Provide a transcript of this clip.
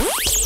Bye.